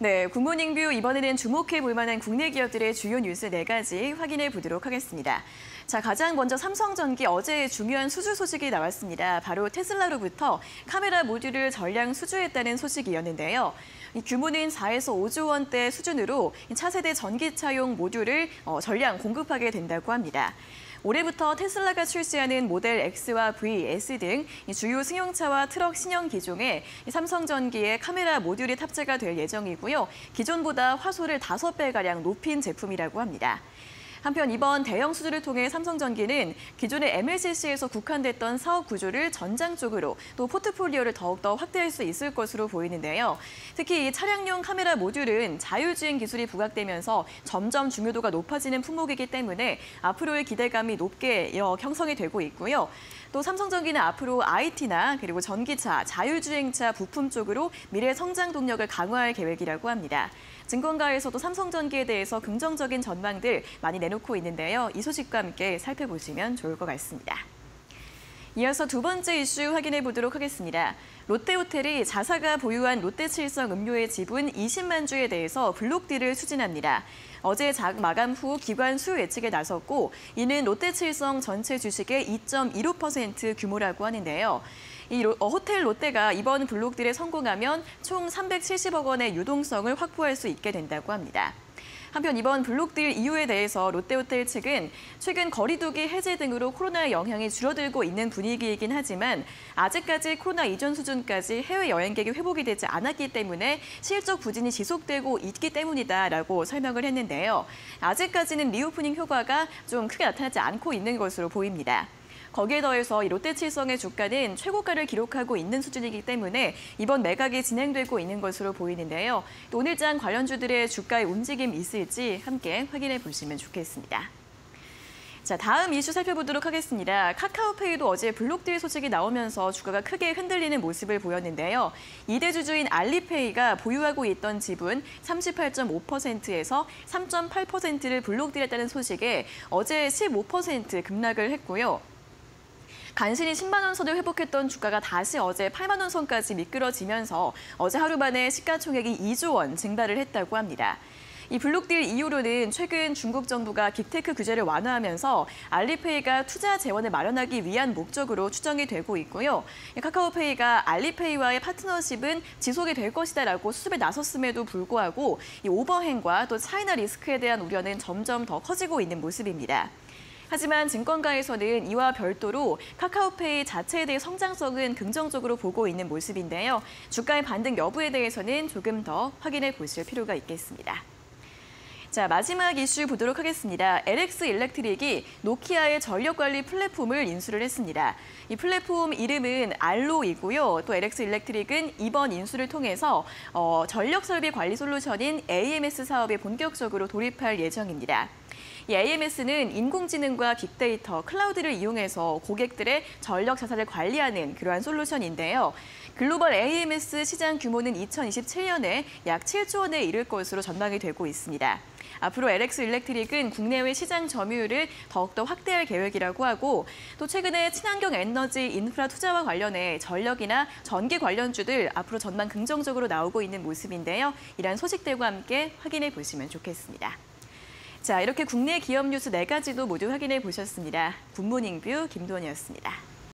네, 굿모닝 뷰 이번에는 주목해 볼 만한 국내 기업들의 주요 뉴스 네 가지 확인해 보도록 하겠습니다. 자, 가장 먼저 삼성전기 어제 중요한 수주 소식이 나왔습니다. 바로 테슬라로부터 카메라 모듈을 전량 수주했다는 소식이었는데요. 이 규모는 4에서 5조 원대 수준으로 차세대 전기차용 모듈을 어, 전량 공급하게 된다고 합니다. 올해부터 테슬라가 출시하는 모델 X와 Y, S 등 주요 승용차와 트럭 신형 기종에 삼성전기의 카메라 모듈이 탑재가 될 예정이고요. 기존보다 화소를 5배가량 높인 제품이라고 합니다. 한편 이번 대형 수주를 통해 삼성전기는 기존의 MLCC에서 국한됐던 사업 구조를 전장 쪽으로 또 포트폴리오를 더욱더 확대할 수 있을 것으로 보이는데요. 특히 이 차량용 카메라 모듈은 자율주행 기술이 부각되면서 점점 중요도가 높아지는 품목이기 때문에 앞으로의 기대감이 높게 형성이 되고 있고요. 또 삼성전기는 앞으로 IT나 그리고 전기차, 자율주행차 부품 쪽으로 미래 성장 동력을 강화할 계획이라고 합니다. 증권가에서도 삼성전기에 대해서 긍정적인 전망들 많이 내 놓고 있는데요. 이 소식과 함께 살펴보시면 좋을 것 같습니다. 이어서 두 번째 이슈 확인해 보도록 하겠습니다. 롯데호텔이 자사가 보유한 롯데칠성 음료의 지분 20만 주에 대해서 블록딜을 추진합니다. 어제 작 마감 후 기관 수요 예측에 나섰고 이는 롯데칠성 전체 주식의 2.15% 규모라고 하는데요. 이 로, 어, 호텔 롯데가 이번 블록딜에 성공하면 총 370억 원의 유동성을 확보할 수 있게 된다고 합니다. 한편 이번 블록딜 이유에 대해서 롯데호텔 측은 최근 거리두기 해제 등으로 코로나의 영향이 줄어들고 있는 분위기이긴 하지만 아직까지 코로나 이전 수준까지 해외 여행객이 회복이 되지 않았기 때문에 실적 부진이 지속되고 있기 때문이다라고 설명을 했는데요. 아직까지는 리오프닝 효과가 좀 크게 나타나지 않고 있는 것으로 보입니다. 거기에 더해서 롯데칠성의 주가는 최고가를 기록하고 있는 수준이기 때문에 이번 매각이 진행되고 있는 것으로 보이는데요. 오늘장 관련주들의 주가의 움직임 있을지 함께 확인해 보시면 좋겠습니다. 자, 다음 이슈 살펴보도록 하겠습니다. 카카오페이도 어제 블록딜 소식이 나오면서 주가가 크게 흔들리는 모습을 보였는데요. 이대 주주인 알리페이가 보유하고 있던 지분 38.5%에서 3.8%를 블록딜했다는 소식에 어제 15% 급락을 했고요. 간신히 10만 원 선을 회복했던 주가가 다시 어제 8만 원 선까지 미끄러지면서 어제 하루 만에 시가총액이 2조 원 증발을 했다고 합니다. 이 블록딜 이유로는 최근 중국 정부가 빅테크 규제를 완화하면서 알리페이가 투자 재원을 마련하기 위한 목적으로 추정이 되고 있고요. 카카오페이가 알리페이와의 파트너십은 지속이 될 것이다라고 수습에 나섰음에도 불구하고 이 오버행과 또 차이나 리스크에 대한 우려는 점점 더 커지고 있는 모습입니다. 하지만 증권가에서는 이와 별도로 카카오페이 자체에 대해 성장성은 긍정적으로 보고 있는 모습인데요. 주가의 반등 여부에 대해서는 조금 더 확인해 보실 필요가 있겠습니다. 자, 마지막 이슈 보도록 하겠습니다. LX 일렉트릭이 노키아의 전력관리 플랫폼을 인수를 했습니다. 이 플랫폼 이름은 알로이고요. 또 LX 일렉트릭은 이번 인수를 통해서 어, 전력 설비 관리 솔루션인 AMS 사업에 본격적으로 돌입할 예정입니다. 이 AMS는 인공지능과 빅데이터, 클라우드를 이용해서 고객들의 전력 자산을 관리하는 그러한 솔루션인데요. 글로벌 AMS 시장 규모는 2027년에 약 7조 원에 이를 것으로 전망이 되고 있습니다. 앞으로 LX 일렉트릭은 국내외 시장 점유율을 더욱더 확대할 계획이라고 하고 또 최근에 친환경 에너지 인프라 투자와 관련해 전력이나 전기 관련주들 앞으로 전망 긍정적으로 나오고 있는 모습인데요. 이러한 소식들과 함께 확인해 보시면 좋겠습니다. 자, 이렇게 국내 기업 뉴스 네가지도 모두 확인해 보셨습니다. 굿모닝 뷰 김도원이었습니다.